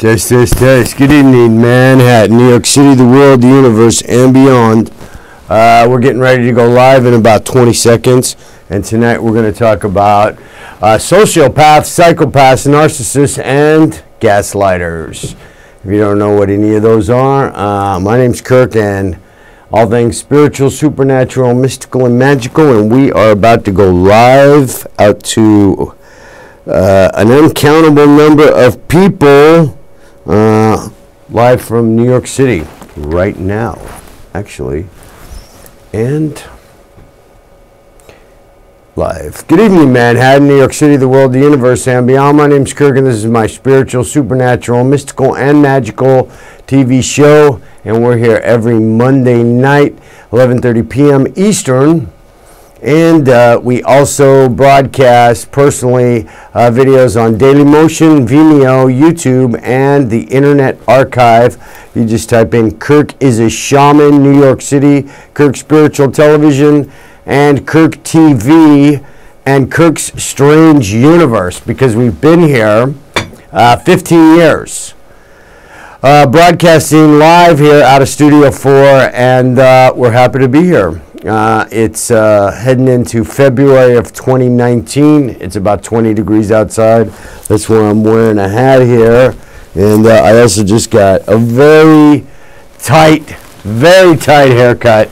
Test, test, test. Good evening, Manhattan, New York City, the world, the universe, and beyond. Uh, we're getting ready to go live in about 20 seconds, and tonight we're going to talk about uh, sociopaths, psychopaths, narcissists, and gaslighters. If you don't know what any of those are, uh, my name's Kirk, and all things spiritual, supernatural, mystical, and magical, and we are about to go live out to uh, an uncountable number of people uh, live from New York City right now, actually. And live. Good evening, Manhattan, New York City, the world, the universe, and beyond. My name's Kirk, and this is my spiritual, supernatural, mystical, and magical TV show. And we're here every Monday night, 11:30 p.m. Eastern. And uh, we also broadcast personally uh, videos on Daily Motion, Vimeo, YouTube, and the Internet Archive. You just type in Kirk is a Shaman, New York City, Kirk Spiritual Television, and Kirk TV, and Kirk's Strange Universe, because we've been here uh, 15 years. Uh, broadcasting live here out of Studio 4, and uh, we're happy to be here. Uh, it's uh, heading into February of 2019. It's about 20 degrees outside. That's why I'm wearing a hat here. And uh, I also just got a very tight, very tight haircut.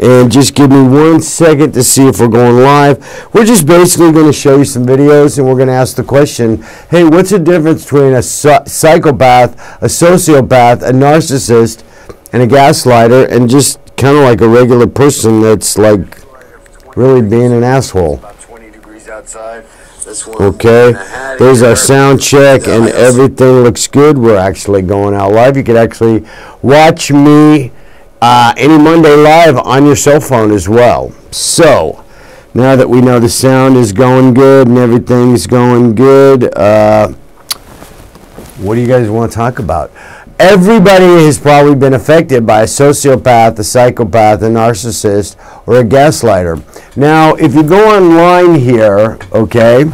And just give me one second to see if we're going live. We're just basically going to show you some videos and we're going to ask the question hey, what's the difference between a psychopath, a sociopath, a narcissist, and a gaslighter? And just kind of like a regular person that's like really being an asshole. Okay, there's our sound check and everything looks good. We're actually going out live. You can actually watch me uh, any Monday live on your cell phone as well. So, now that we know the sound is going good and everything's going good, uh, what do you guys want to talk about? Everybody has probably been affected by a sociopath, a psychopath, a narcissist, or a gaslighter. Now, if you go online here, okay,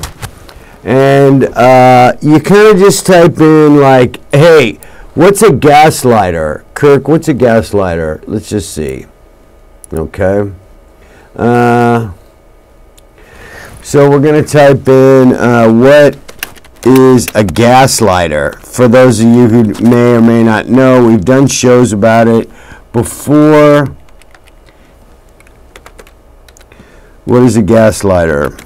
and uh, you kind of just type in, like, hey, what's a gaslighter? Kirk, what's a gaslighter? Let's just see. Okay. Uh, so we're going to type in uh, what is a gaslighter. For those of you who may or may not know, we've done shows about it before. What is a gaslighter?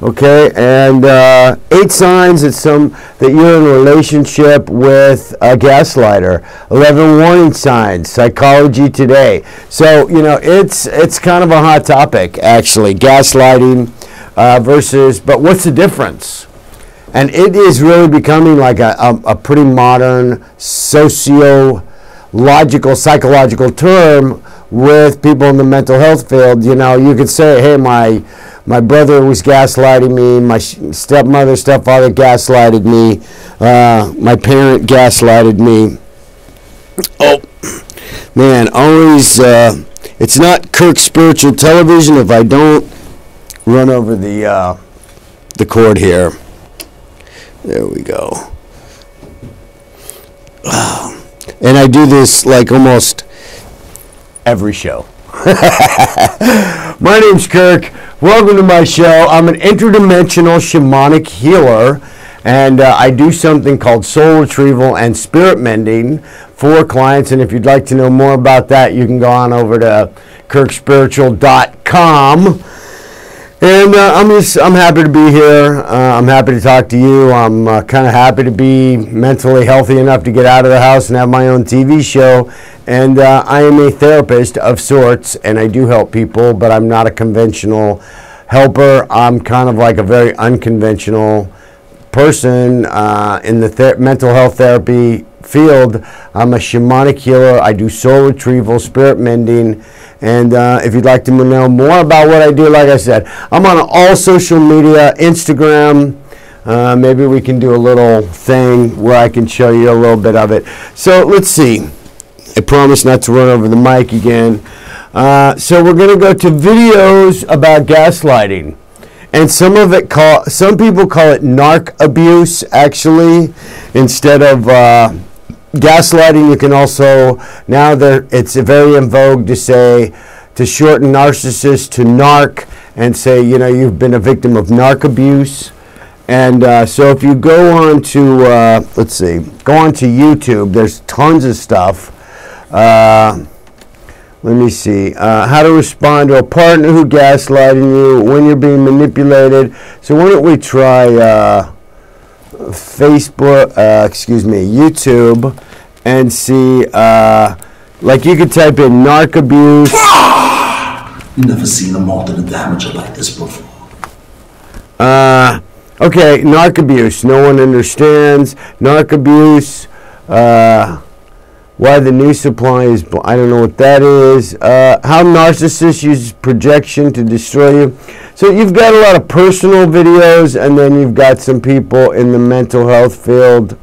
Okay, and uh, eight signs that some that you're in a relationship with a gaslighter. Eleven warning signs. Psychology Today. So you know it's it's kind of a hot topic actually. Gaslighting uh, versus, but what's the difference? And it is really becoming like a, a, a pretty modern socio-logical, psychological term with people in the mental health field. You know, you could say, hey, my my brother was gaslighting me, my stepmother, stepfather gaslighted me, uh, my parent gaslighted me. Oh, man, always, uh, it's not Kirk Spiritual Television if I don't run over the, uh, the cord here. There we go. And I do this like almost every show. my name's Kirk. Welcome to my show. I'm an interdimensional shamanic healer, and uh, I do something called soul retrieval and spirit mending for clients. And if you'd like to know more about that, you can go on over to kirkspiritual.com and uh, I'm just I'm happy to be here. Uh, I'm happy to talk to you. I'm uh, kind of happy to be mentally healthy enough to get out of the house and have my own TV show. And uh, I am a therapist of sorts, and I do help people, but I'm not a conventional helper. I'm kind of like a very unconventional person uh, in the ther- mental health therapy field. I'm a shamanic healer. I do soul retrieval, spirit mending and uh, if you'd like to know more about what I do, like I said, I'm on all social media, Instagram. Uh, maybe we can do a little thing where I can show you a little bit of it. So let's see. I promise not to run over the mic again. Uh, so we're going to go to videos about gaslighting. and some of it call some people call it narc abuse actually instead of uh, gaslighting you can also now it's very in vogue to say to shorten narcissist to narc and say you know you've been a victim of narc abuse and uh, so if you go on to uh, let's see go on to youtube there's tons of stuff uh, let me see. Uh, how to respond to a partner who gaslighting you when you're being manipulated. So why don't we try uh, Facebook, uh, excuse me, YouTube, and see. Uh, like you could type in narc abuse. You've Never seen a multi damager like this before. Uh, okay, narc abuse. No one understands narc abuse. Uh, why the new supply is I don't know what that is. Uh, how narcissists use projection to destroy you. So you've got a lot of personal videos, and then you've got some people in the mental health field.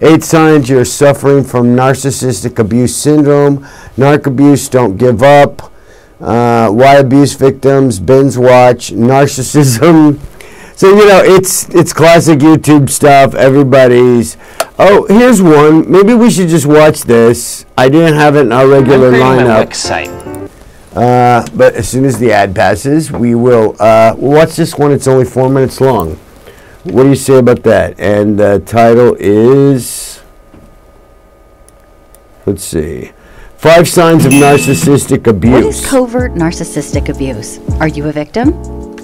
Eight signs you're suffering from narcissistic abuse syndrome. Narc abuse, don't give up. Uh, why abuse victims, binge watch, narcissism. So you know, it's it's classic YouTube stuff. Everybody's. Oh, here's one. Maybe we should just watch this. I didn't have it in our regular I'm creating lineup, website. uh, but as soon as the ad passes, we will uh, we'll watch this one. It's only four minutes long. What do you say about that? And the title is. Let's see. Five signs of narcissistic abuse. What is covert narcissistic abuse? Are you a victim?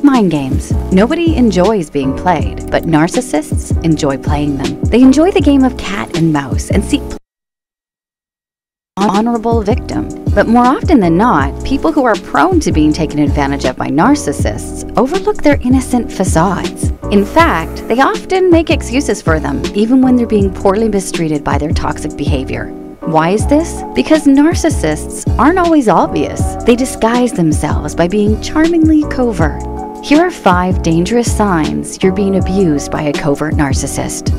Mind games. Nobody enjoys being played, but narcissists enjoy playing them. They enjoy the game of cat and mouse and seek honorable victim. But more often than not, people who are prone to being taken advantage of by narcissists overlook their innocent facades. In fact, they often make excuses for them, even when they're being poorly mistreated by their toxic behavior. Why is this? Because narcissists aren't always obvious. They disguise themselves by being charmingly covert. Here are five dangerous signs you're being abused by a covert narcissist.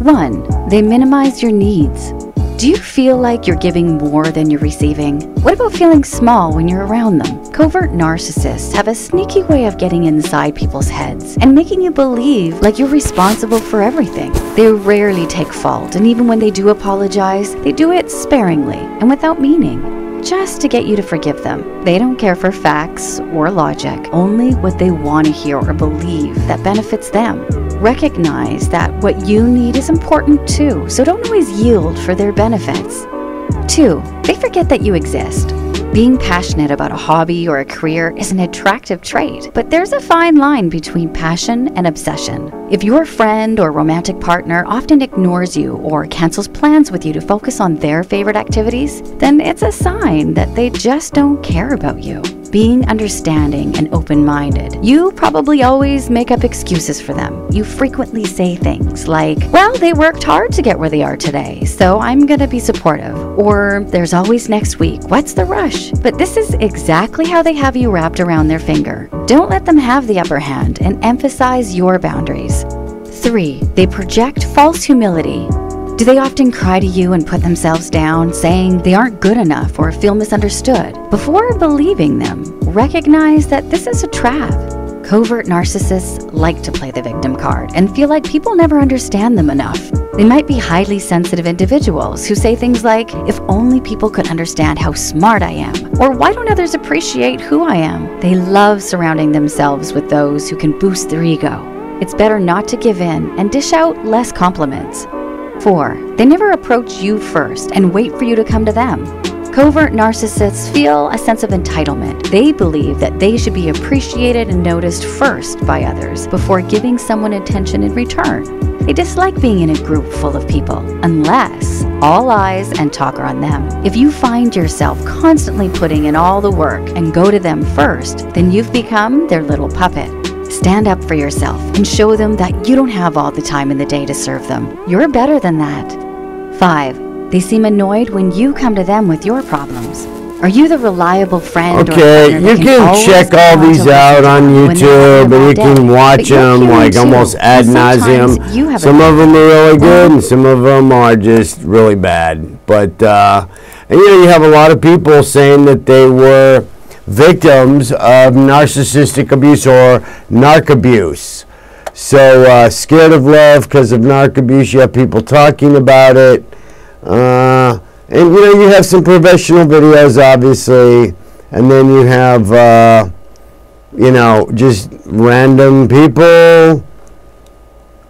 1. They minimize your needs. Do you feel like you're giving more than you're receiving? What about feeling small when you're around them? Covert narcissists have a sneaky way of getting inside people's heads and making you believe like you're responsible for everything. They rarely take fault, and even when they do apologize, they do it sparingly and without meaning just to get you to forgive them. They don't care for facts or logic, only what they want to hear or believe that benefits them. Recognize that what you need is important too, so don't always yield for their benefits. 2. They forget that you exist. Being passionate about a hobby or a career is an attractive trait, but there's a fine line between passion and obsession. If your friend or romantic partner often ignores you or cancels plans with you to focus on their favorite activities, then it's a sign that they just don't care about you. Being understanding and open minded, you probably always make up excuses for them. You frequently say things like, Well, they worked hard to get where they are today, so I'm gonna be supportive. Or, There's always next week, what's the rush? But this is exactly how they have you wrapped around their finger. Don't let them have the upper hand and emphasize your boundaries. 3. They project false humility. Do they often cry to you and put themselves down, saying they aren't good enough or feel misunderstood? Before believing them, recognize that this is a trap. Covert narcissists like to play the victim card and feel like people never understand them enough. They might be highly sensitive individuals who say things like, if only people could understand how smart I am, or why don't others appreciate who I am? They love surrounding themselves with those who can boost their ego. It's better not to give in and dish out less compliments. 4. They never approach you first and wait for you to come to them. Covert narcissists feel a sense of entitlement. They believe that they should be appreciated and noticed first by others before giving someone attention in return. They dislike being in a group full of people, unless all eyes and talk are on them. If you find yourself constantly putting in all the work and go to them first, then you've become their little puppet. Stand up for yourself and show them that you don't have all the time in the day to serve them. You're better than that. 5. They seem annoyed when you come to them with your problems. Are you the reliable friend? Okay, you they can check all these out on YouTube, and you can watch them like too, almost ad nauseum. you have a Some of them are really good, and some of them are just really bad. But uh, and, you know, you have a lot of people saying that they were victims of narcissistic abuse or narc abuse. So, uh, scared of love because of narc abuse, you have people talking about it. Uh, and you know, you have some professional videos, obviously, and then you have, uh, you know, just random people.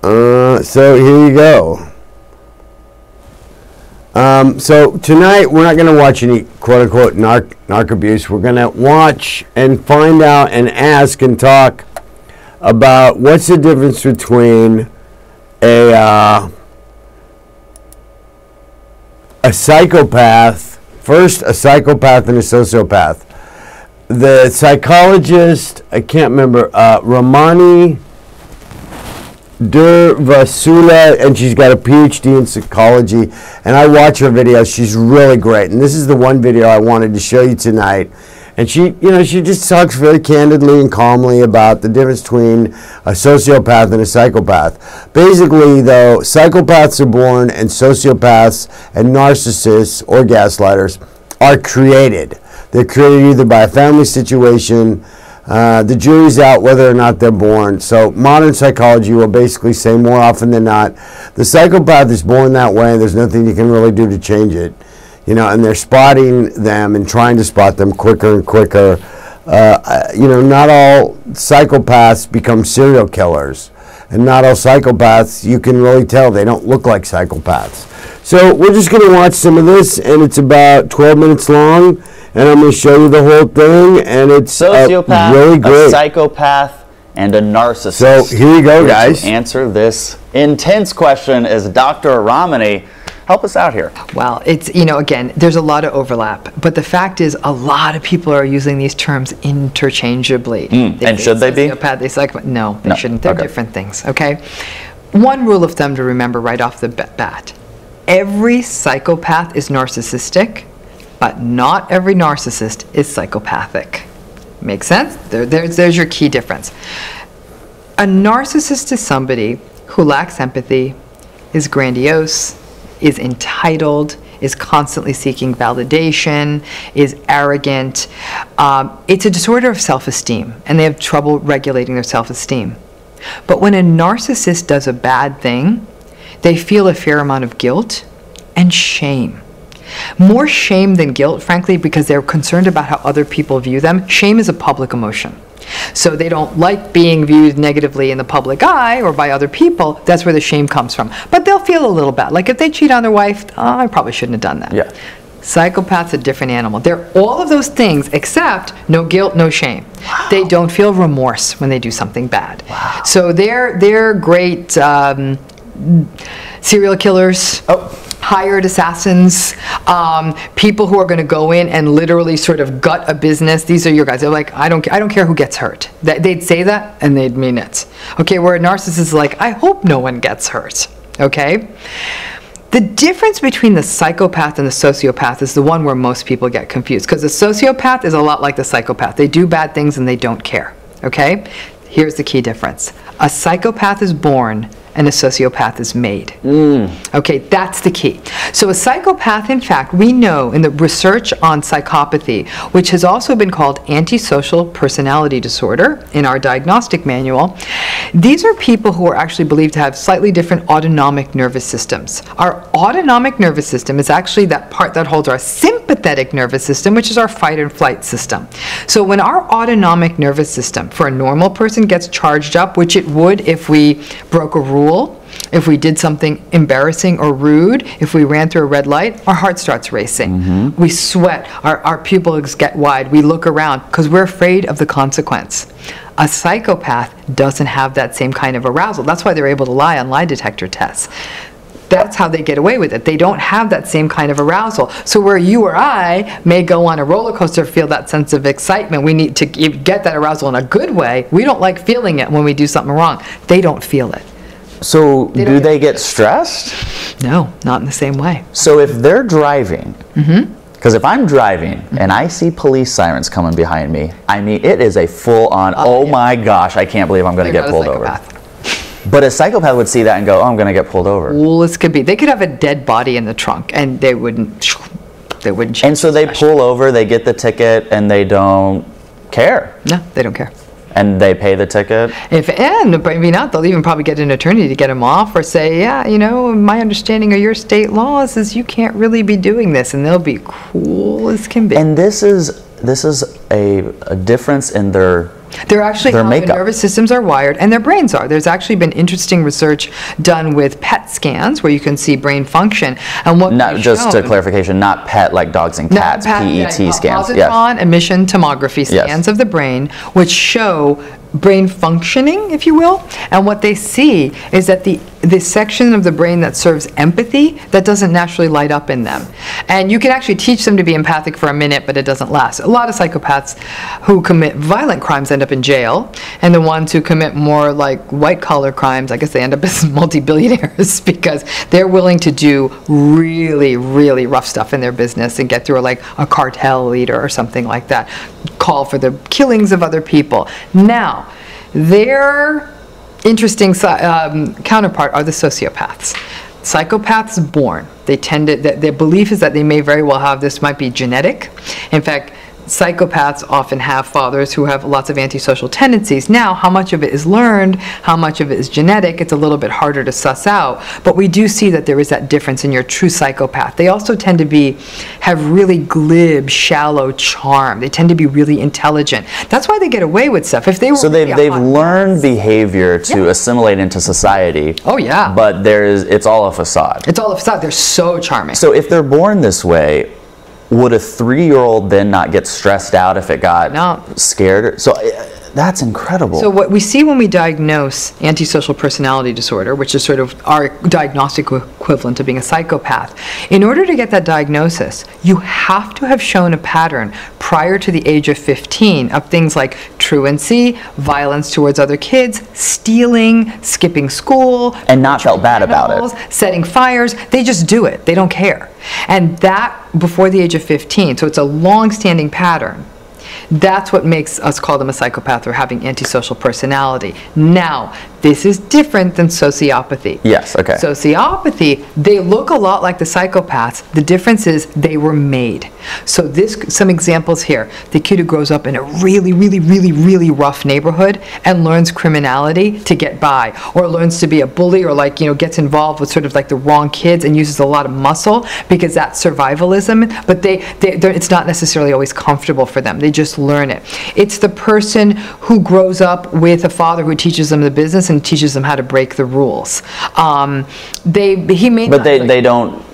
Uh, so here you go. Um, so tonight we're not going to watch any quote unquote narc, narc abuse. We're going to watch and find out and ask and talk about what's the difference between a uh, a psychopath, first a psychopath and a sociopath. The psychologist, I can't remember, uh, Ramani Durvasula, and she's got a PhD in psychology. And I watch her videos; she's really great. And this is the one video I wanted to show you tonight. And she, you know, she just talks very candidly and calmly about the difference between a sociopath and a psychopath. Basically, though, psychopaths are born, and sociopaths and narcissists or gaslighters are created. They're created either by a family situation uh, the jury's out whether or not they're born. So modern psychology will basically say more often than not, the psychopath is born that way. And there's nothing you can really do to change it. You know, and they're spotting them and trying to spot them quicker and quicker. Uh, you know, not all psychopaths become serial killers. And not all psychopaths, you can really tell they don't look like psychopaths. So we're just going to watch some of this, and it's about 12 minutes long and I'm going to show you the whole thing, and it's uh, sociopath, really great. a psychopath, and a narcissist. So here you go, guys. To answer this intense question is Dr. Ramani. Help us out here. Well, it's, you know, again, there's a lot of overlap, but the fact is a lot of people are using these terms interchangeably. Mm, and should they be? They psychopath. No, they No, shouldn't. They're okay. different things, okay? One rule of thumb to remember right off the bat. Every psychopath is narcissistic, but not every narcissist is psychopathic. Make sense? There, there's, there's your key difference. A narcissist is somebody who lacks empathy, is grandiose, is entitled, is constantly seeking validation, is arrogant. Um, it's a disorder of self esteem, and they have trouble regulating their self esteem. But when a narcissist does a bad thing, they feel a fair amount of guilt and shame. More shame than guilt, frankly, because they're concerned about how other people view them. Shame is a public emotion. So they don't like being viewed negatively in the public eye or by other people. That's where the shame comes from. But they'll feel a little bad. Like if they cheat on their wife, oh, I probably shouldn't have done that. Yeah. Psychopath's a different animal. They're all of those things except no guilt, no shame. Wow. They don't feel remorse when they do something bad. Wow. So they're they're great um, serial killers. Hired assassins, um, people who are going to go in and literally sort of gut a business. These are your guys. They're like, I don't, I don't care who gets hurt. They'd say that and they'd mean it. Okay, where a narcissist is like, I hope no one gets hurt. Okay. The difference between the psychopath and the sociopath is the one where most people get confused because the sociopath is a lot like the psychopath. They do bad things and they don't care. Okay? Here's the key difference a psychopath is born and a sociopath is made. Mm. Okay, that's the key. So, a psychopath, in fact, we know in the research on psychopathy, which has also been called antisocial personality disorder in our diagnostic manual, these are people who are actually believed to have slightly different autonomic nervous systems. Our autonomic nervous system is actually that part that holds our sympathetic nervous system, which is our fight and flight system. So, when our autonomic nervous system for a normal person gets charged up, which it would if we broke a rule, if we did something embarrassing or rude, if we ran through a red light, our heart starts racing. Mm-hmm. We sweat, our, our pupils get wide, we look around because we're afraid of the consequence. A psychopath doesn't have that same kind of arousal. That's why they're able to lie on lie detector tests. That's how they get away with it. They don't have that same kind of arousal. So where you or I may go on a roller coaster, feel that sense of excitement, we need to get that arousal in a good way. We don't like feeling it when we do something wrong. They don't feel it. So, do don't they get stressed? No, not in the same way. So, if they're driving, Mm-hmm. because if I'm driving and I see police sirens coming behind me, I mean, it is a full on, oh, yeah. my gosh, I can't believe I'm going to get pulled over. But a psychopath would see that and go, oh, I'm going to get pulled over. Well, this could be. They could have a dead body in the trunk, and they wouldn't. They wouldn't change. And so they pull over, they get the ticket, and they don't care. No, they don't care. And they pay the ticket. If and maybe not, they'll even probably get an attorney to get them off, or say, yeah, you know, my understanding of your state laws is you can't really be doing this, and they'll be cool as can be. And this is this is a, a difference in their They're actually Their how their makeup. nervous systems are wired and their brains are. There's actually been interesting research done with PET scans where you can see brain function and what not just to shown- clarification, not pet like dogs and cats, PET, yeah, PET scans. Yes. Positron emission tomography Yes. scans of the brain, which show brain functioning, if you will. And what they see is that the the section of the brain that serves empathy that doesn't naturally light up in them. And you can actually teach them to be empathic for a minute, but it doesn't last. A lot of psychopaths who commit violent crimes end up in jail, and the ones who commit more like white collar crimes, I guess they end up as multi-billionaires because they're willing to do really, really rough stuff in their business and get through like a cartel leader or something like that. Call for the killings of other people. Now, their interesting um, counterpart are the sociopaths. Psychopaths born, they tend to, th- their belief is that they may very well have this might be genetic. In fact, psychopaths often have fathers who have lots of antisocial tendencies. Now, how much of it is learned, how much of it is genetic, it's a little bit harder to suss out. But we do see that there is that difference in your true psychopath. They also tend to be, have really glib, shallow charm. They tend to be really intelligent. That's why they get away with stuff. If they were So they've a they've learned behavior to Yeah. assimilate into society. Oh, yeah. But there's it's all a facade. It's all a facade. they're so charming. So if they're born this way, would a three-year-old then not get stressed out if it got No. scared? So that's incredible. So what we see when we diagnose antisocial personality disorder, which is sort of our diagnostic equivalent to being a psychopath, in order to get that diagnosis, you have to have shown a pattern prior to the age of 15 of things like truancy, violence towards other kids, stealing, skipping school, and not felt bad about it. setting fires. They just do it. They don't care. And that before the age of 15. So it's a long-standing pattern. That's what makes us call them a psychopath or having antisocial personality. Now, this is different than sociopathy. Yes, okay. Sociopathy, they look a lot like the psychopaths. The difference is they were made. So this some examples here. The kid who grows up in a really really really really rough neighborhood and learns criminality to get by or learns to be a bully or like, you know, gets involved with sort of like the wrong kids and uses a lot of muscle because that's survivalism, but they, they it's not necessarily always comfortable for them. They just learn it. It's the person who grows up with a father who teaches them the business and teaches them how to break the rules. Um, they he may But they, like- they don't.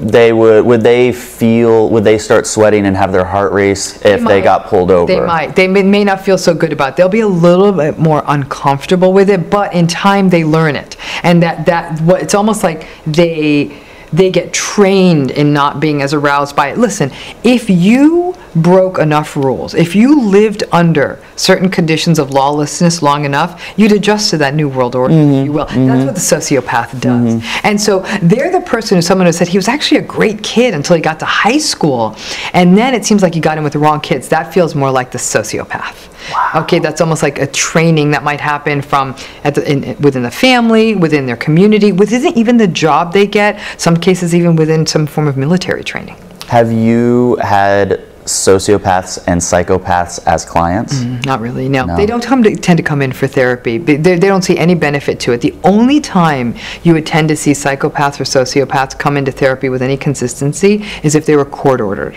They would would they feel would they start sweating and have their heart race if they, might. got pulled over? They might. They may, may not feel so good about it. They'll be a little bit more uncomfortable with it, but in time they learn it. And that, that what it's almost like they they get trained in not being as aroused by it. Listen, if you broke enough rules, if you lived under certain conditions of lawlessness long enough, you'd adjust to that new world order, if mm-hmm. you will. That's mm-hmm. what the sociopath does. Mm-hmm. And so they're the person who someone who said he was actually a great kid until he got to high school, and then it seems like he got in with the wrong kids. That feels more like the sociopath. Okay, that's almost like a training that might happen from at the, in, within the family, within their community, within even the job they get. Some cases even within some form of military training. Have you had sociopaths and psychopaths as clients? Mm, not really. No, they don't come to, tend to come in for therapy. They, they they don't see any benefit to it. The only time you would tend to see psychopaths or sociopaths come into therapy with any consistency is if they were court ordered.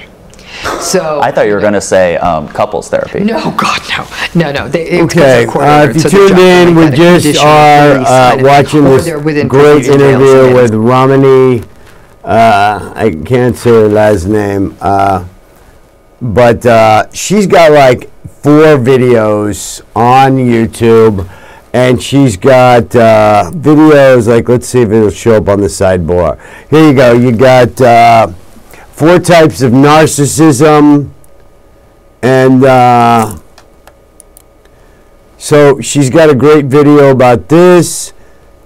So I thought you were going to say um, couples therapy. No, God, no, no, no. They, it's 'cause Okay, uh, if you so tuned in, we just are uh, kind of thing. watching this great prisons and jails interview with it's- Ramani. Uh, I can't say her last name, uh, but uh, she's got like four videos on YouTube, and she's got uh, videos like let's see if it'll show up on the sidebar. Here you go. You got uh, four types of narcissism, and. Uh, so she's got a great video about this.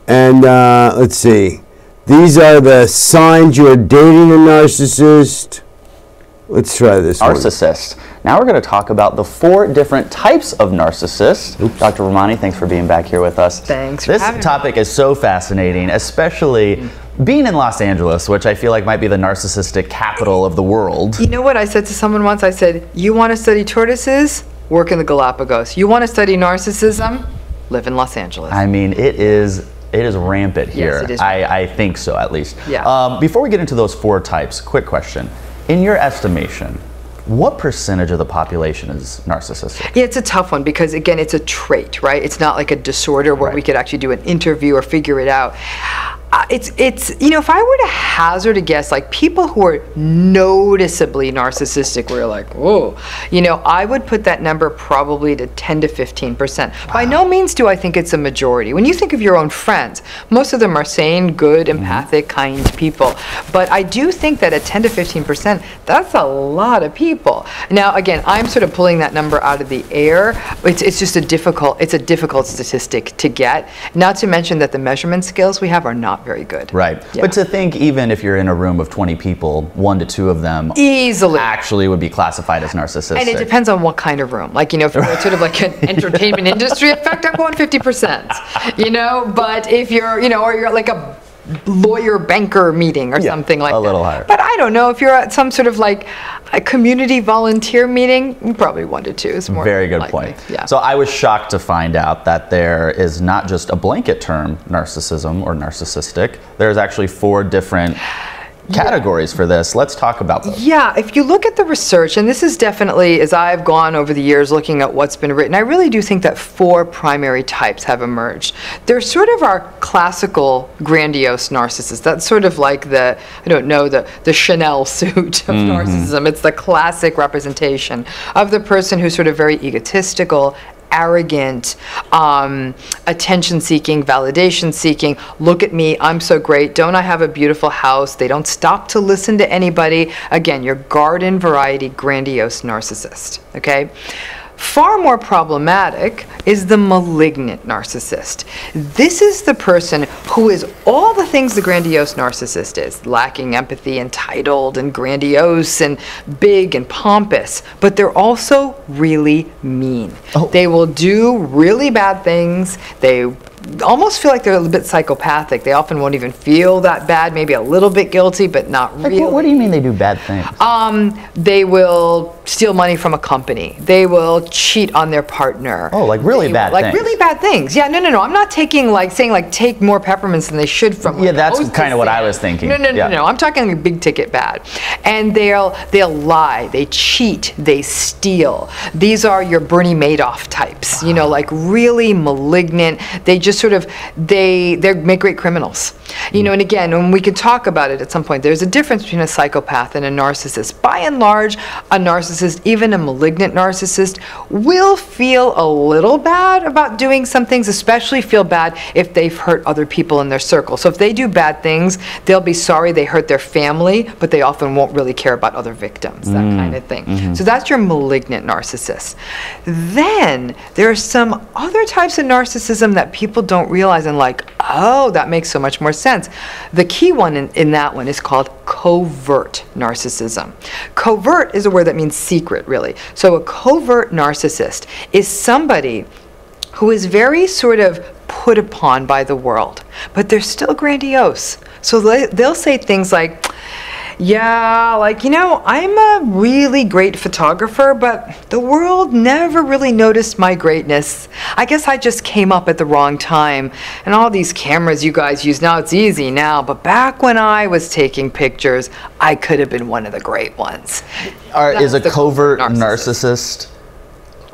And uh, let's see. These are the signs you're dating a narcissist. Let's try this one. Narcissist. Now we're going to talk about the four different types of narcissists. Dr. Ramani, thanks for being back here with us. Thanks for This having me. topic is so fascinating, especially being in Los Angeles, which I feel like might be the narcissistic capital of the world. You know what I said to someone once? I said, You want to study tortoises? Work in the Galapagos. You want to study narcissism? Live in Los Angeles. I mean, it is it is rampant here. it is I, I think so, at least. Yeah. Um, before we get into those four types, quick question: In your estimation, what percentage of the population is narcissistic? Yeah, it's a tough one because again, it's a trait, right? It's not like a disorder where we could actually do an interview or figure it out. Uh, it's it's you know if I were to hazard a guess, like people who are noticeably narcissistic, we're like, whoa, you know, I would put that number probably to 10 to 15 percent. By no means do I think it's a majority. When you think of your own friends, most of them are sane, good, empathic, kind people. But I do think that at 10 to 15 percent, that's a lot of people. Now, again, I'm sort of pulling that number out of the air. It's, it's just a difficult, it's a difficult statistic to get. Not to mention that the measurement skills we have are not very good. Right. Yeah. But to think, even if you're in a room of 20 people, one to two of them Easily. actually would be classified as narcissistic. And it depends on what kind of room. Like, you know, if you're sort of like an entertainment industry effect, I'm going 50%. You know, but if you're, you know, or you're at like a lawyer banker meeting or Yeah, something like a that. little higher. But I don't know if you're at some sort of like a community volunteer meeting, probably one to two is more Very good likely. point. Yeah. So I was shocked to find out that there is not just a blanket term, narcissism or narcissistic. There's actually four different categories for this. Let's talk about those. Yeah, if you look at the research, and this is definitely, as I've gone over the years looking at what's been written, I really do think that four primary types have emerged. They're sort of our classical grandiose narcissists. That's sort of like the, I don't know, the, the Chanel suit of mm-hmm. narcissism. It's the classic representation of the person who's sort of very egotistical, arrogant, um, attention seeking, validation seeking. Look at me, I'm so great. Don't I have a beautiful house? They don't stop to listen to anybody. Again, your garden variety, grandiose narcissist. Okay? Far more problematic is the malignant narcissist. This is the person who is all the things the grandiose narcissist is lacking empathy, entitled, and grandiose, and big and pompous, but they're also really mean. Oh. They will do really bad things. They almost feel like they're a little bit psychopathic. They often won't even feel that bad, maybe a little bit guilty, but not Like, really. what, what do you mean they do bad things? Um, they will steal money from a company. They will cheat on their partner. Oh, like really They- bad like things. really bad things. Yeah, no, no, no. I'm not taking like saying like take more peppermints than they should from. Yeah, like, that's kinda what I was thinking. No, no, no, Yeah. no. I'm talking like big ticket bad, and they'll they'll lie, they cheat, they steal. These are your Bernie Madoff types. You know, like really malignant. They just sort of they they make great criminals. You know, and again, when we can talk about it at some point, there's a difference between a psychopath and a narcissist. By and large, a narcissist, even a malignant narcissist, will feel a little bad about doing some things, especially feel bad if they've hurt other people in their circle. So if they do bad things, they'll be sorry they hurt their family, but they often won't really care about other victims, that mm. kind of thing. Mm-hmm. So that's your malignant narcissist. Then there are some other types of narcissism that people don't realize and like, oh, that makes so much more sense. The key one in, in that one is called covert narcissism. Covert is a word that means secret, really. So a covert narcissist is somebody who is very sort of put upon by the world, but they're still grandiose. So they, they'll say things like, yeah, like, you know, I'm a really great photographer, but the world never really noticed my greatness. I guess I just came up at the wrong time. And all these cameras you guys use now, it's easy now, but back when I was taking pictures, I could have been one of the great ones. Are, is a covert narcissist. narcissist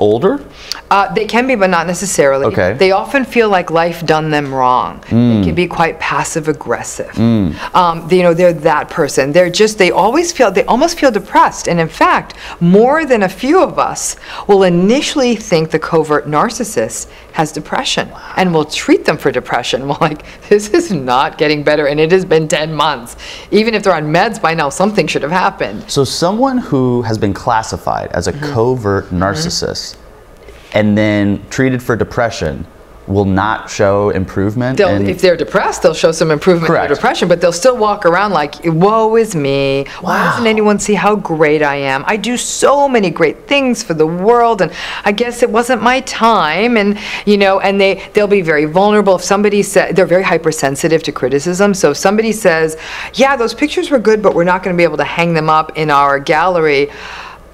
older? Uh, they can be, but not necessarily. Okay. They often feel like life done them wrong. They can be quite passive aggressive. Um, you know, they're that person. They're just, they always feel, they almost feel depressed. And in fact, more than a few of us will initially think the covert narcissist has depression and will treat them for depression. We're like, this is not getting better. And it has been 10 months. Even if they're on meds by now, something should have happened. So someone who has been classified as a Mm-hmm. covert narcissist and then treated for depression, will not show improvement. In- if they're depressed, they'll show some improvement in Correct. their depression, but they'll still walk around like, woe is me. Why doesn't anyone see how great I am? I do so many great things for the world, and I guess it wasn't my time. And, you know, and they, they'll be very vulnerable. If somebody said, they're very hypersensitive to criticism. So if somebody says, yeah, those pictures were good, but we're not going to be able to hang them up in our gallery.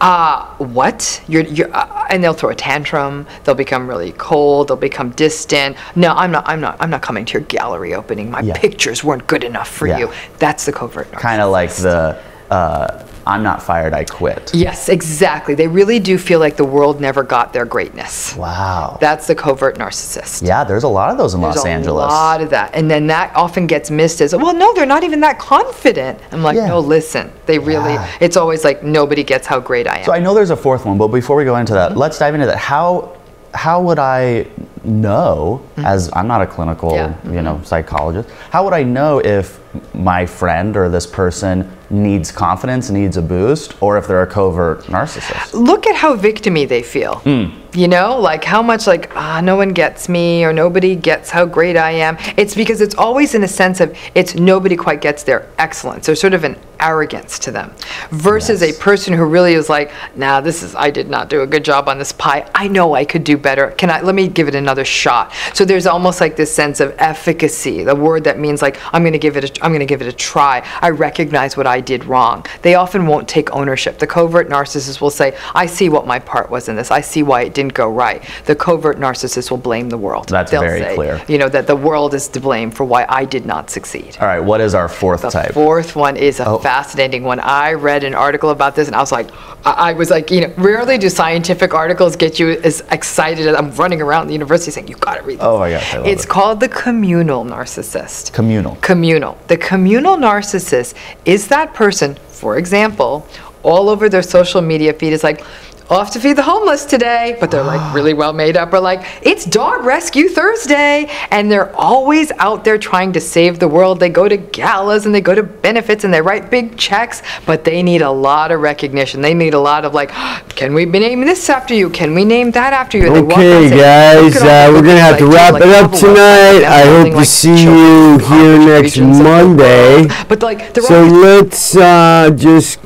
Uh, what? You're, you're, uh, and they'll throw a tantrum. They'll become really cold. They'll become distant. No, I'm not. I'm not. I'm not coming to your gallery opening. My Yeah. pictures weren't good enough for Yeah. you. That's the covert. kind of like the uh, I'm not fired, I quit. Yes, exactly. They really do feel like the world never got their greatness. Wow. That's the covert narcissist. yeah, there's a lot of those in There's Los a lot of that. And then that often gets missed as, well, no, they're not even that confident. I'm like, Yeah. no, listen. They really, Yeah. it's always like, nobody gets how great I am. So I know there's a fourth one, but before we go into Mm-hmm. that, let's dive into that. How how would I know, as I'm not a clinical, Mm-hmm. Yeah. you know, psychologist, how would I know if my friend or this person needs confidence, needs a boost, or if they're a covert narcissist? look at how victimy they feel. Hmm. You know, like how much like ah no one gets me or nobody gets how great I am. It's because it's always in a sense of it's nobody quite gets their excellence. There's sort of an arrogance to them versus Yes. a person who really is like, nah, this is I did not do a good job on this pie. I know I could do better. Can I let me give it another shot. So there's almost like this sense of efficacy, the word that means like I'm going to give it a, I'm going to give it a try. I recognize what I did wrong. They often won't take ownership. The covert narcissist will say, I see what my part was in this. I see why it didn't go right. The covert narcissist will blame the world. That's They'll very say, clear. You know that the world is to blame for why I did not succeed. All right, what is our fourth The type? fourth one is a Oh. fascinating one. I read an article about this and I was like, I I was like, you know, rarely do scientific articles get you as excited as I'm running around the university saying, you've got to read this. Oh my gosh, It's it. called the communal narcissist. Communal. Communal. The communal narcissist is that person, for example, all over their social media feed is like, off to feed the homeless today, but they're like really well made up, or like, it's dog rescue Thursday. And they're always out there trying to save the world. They go to galas and they go to benefits and they write big checks, but they need a lot of recognition. They need a lot of like, can we name this after you? Can we name that after you? Okay, guys, uh, we're gonna good have to wrap do," it up have a website tonight. I hope to like, see you here next regions of the Monday. But like, So let's uh, just,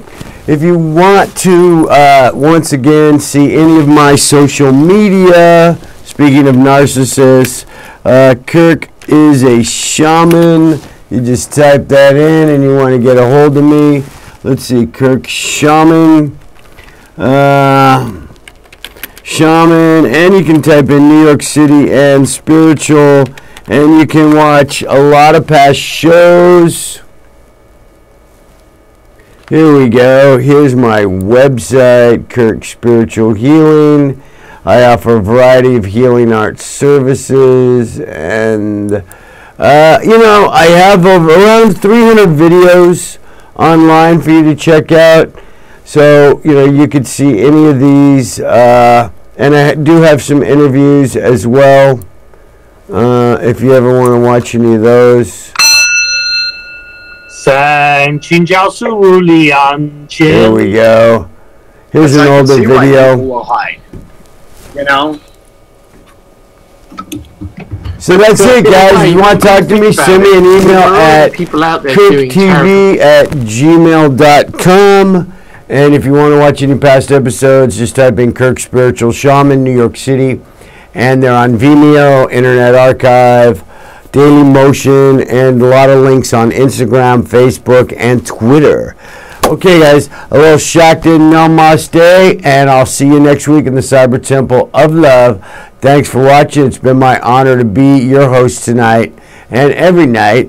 if you want to uh, once again see any of my social media, speaking of narcissists, uh, Kirk is a shaman. You just type that in and you want to get a hold of me. Let's see, Kirk Shaman. Uh, shaman, and you can type in New York City and spiritual, and you can watch a lot of past shows. Here we go. Here's my website, Kirk Spiritual Healing. I offer a variety of healing arts services, and uh, you know I have around 300 videos online for you to check out. So you know you could see any of these, uh, and I do have some interviews as well. Uh, if you ever want to watch any of those. Sang lian Here we go. Here's an older video. Will hide, you know. So that's so it, guys. If you want to talk to me, send me an email at triptv at gmail.com. And if you want to watch any past episodes, just type in Kirk Spiritual Shaman, New York City. And they're on Vimeo, Internet Archive, Daily Motion, and a lot of links on Instagram, Facebook, and Twitter. Okay, guys, a little Shakti Namaste, and I'll see you next week in the Cyber Temple of Love. Thanks for watching. It's been my honor to be your host tonight and every night.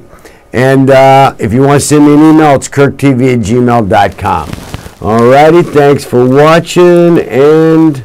And uh, if you want to send me an email, it's kirktv at gmail.com. Alrighty, thanks for watching, and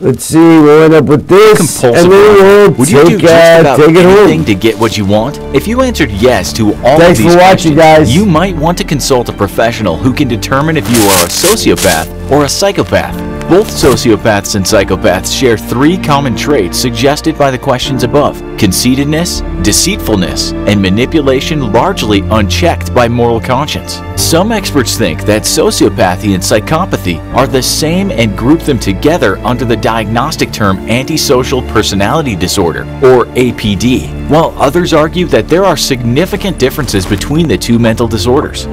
let's see, we'll end up with this, compulsive and then we'll. Would you do take, just uh, about take it anything home. to get what you want? If you answered yes to all Thanks of these for watching, guys. you might want to consult a professional who can determine if you are a sociopath or a psychopath. Both sociopaths and psychopaths share three common traits suggested by the questions above conceitedness, deceitfulness, and manipulation largely unchecked by moral conscience. Some experts think that sociopathy and psychopathy are the same and group them together under the diagnostic term antisocial personality disorder, or APD, while others argue that there are significant differences between the two mental disorders.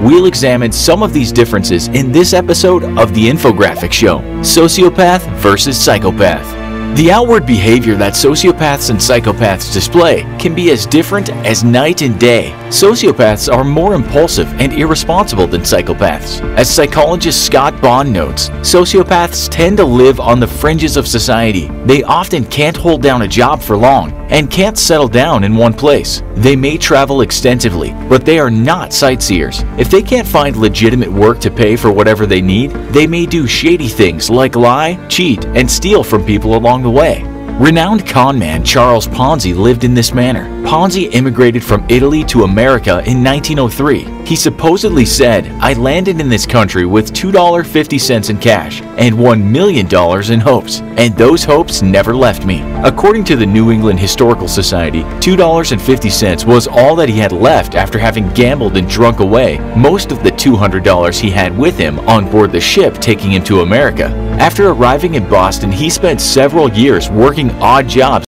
We'll examine some of these differences in this episode of The Infographic Show Sociopath versus Psychopath. The outward behavior that sociopaths and psychopaths display can be as different as night and day. Sociopaths are more impulsive and irresponsible than psychopaths. As psychologist Scott Bonn notes, sociopaths tend to live on the fringes of society. They often can't hold down a job for long and can't settle down in one place. They may travel extensively, but they are not sightseers. If they can't find legitimate work to pay for whatever they need, they may do shady things like lie, cheat, and steal from people along the way. Renowned conman Charles Ponzi lived in this manner. Ponzi immigrated from Italy to America in 1903. He supposedly said, I landed in this country with $2.50 in cash and $1 million in hopes, and those hopes never left me. According to the New England Historical Society, $2.50 was all that he had left after having gambled and drunk away most of the $200 he had with him on board the ship taking him to America. After arriving in Boston, he spent several years working odd jobs